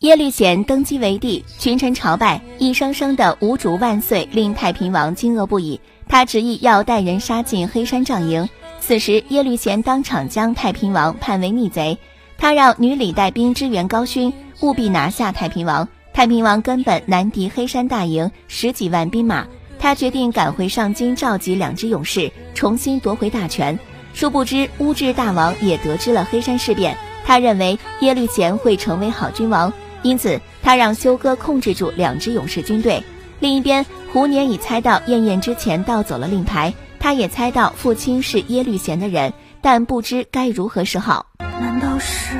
耶律贤登基为帝，群臣朝拜，一声声的“无主万岁”令太平王惊愕不已。他执意要带人杀进黑山帐营。此时，耶律贤当场将太平王判为逆贼。他让女李带兵支援高勋，务必拿下太平王。太平王根本难敌黑山大营十几万兵马，他决定赶回上京召集两支勇士，重新夺回大权。殊不知，乌质大王也得知了黑山事变，他认为耶律贤会成为好君王。因此，他让休哥控制住两支勇士军队。另一边，胡年已猜到燕燕之前盗走了令牌，他也猜到父亲是耶律贤的人，但不知该如何是好。难道是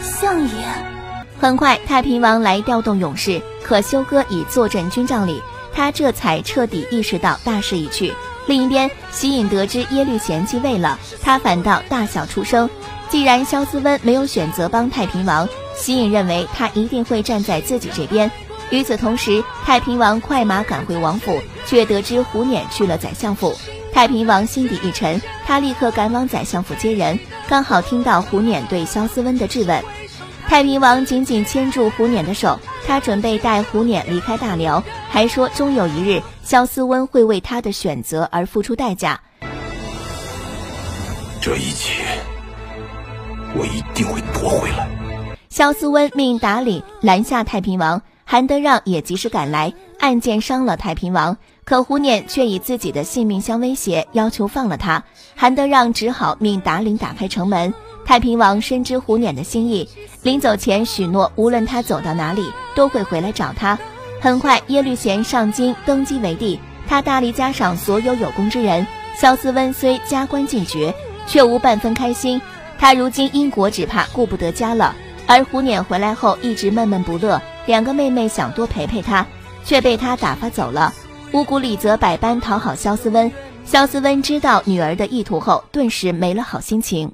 相爷？很快，太平王来调动勇士，可休哥已坐镇军帐里，他这才彻底意识到大势已去。另一边，喜隐得知耶律贤继位了，他反倒大笑出声。既然萧思温没有选择帮太平王。喜隐认为他一定会站在自己这边。与此同时，太平王快马赶回王府，却得知胡辇去了宰相府。太平王心底一沉，他立刻赶往宰相府接人，刚好听到胡辇对萧思温的质问。太平王紧紧牵住胡辇的手，他准备带胡辇离开大辽，还说终有一日，萧思温会为他的选择而付出代价。这一切，我一定会夺回来。肖思温命达里拦下太平王，韩德让也及时赶来，暗箭伤了太平王。可胡辇却以自己的性命相威胁，要求放了他。韩德让只好命达里打开城门。太平王深知胡辇的心意，临走前许诺，无论他走到哪里，都会回来找他。很快，耶律贤上京登基为帝，他大力加赏所有有功之人。萧思温虽加官进爵，却无半分开心。他如今因国，只怕顾不得家了。而胡辇回来后一直闷闷不乐，两个妹妹想多陪陪他，却被他打发走了。乌古里则百般讨好萧思温，萧思温知道女儿的意图后，顿时没了好心情。